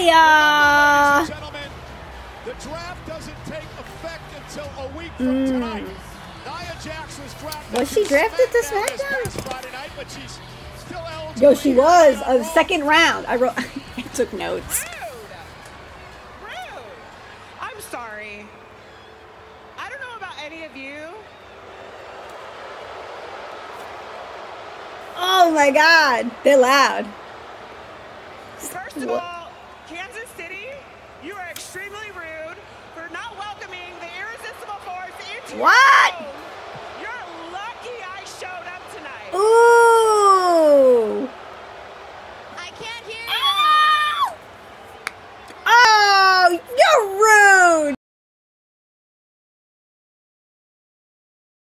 Nia! The draft doesn't take effect until a week Hmm. from tonight. Nia Jax was drafted. Was she drafted to this SmackDown? night, but she's still Yo, she was a second round. I wrote, I took notes. Rude. Rude. I'm sorry. I don't know about any of you. Oh my God, they're loud. First of What? all, Kansas City, you are extremely rude for not welcoming the irresistible force into what? Your home. You're lucky I showed up tonight. Ooh. I can't hear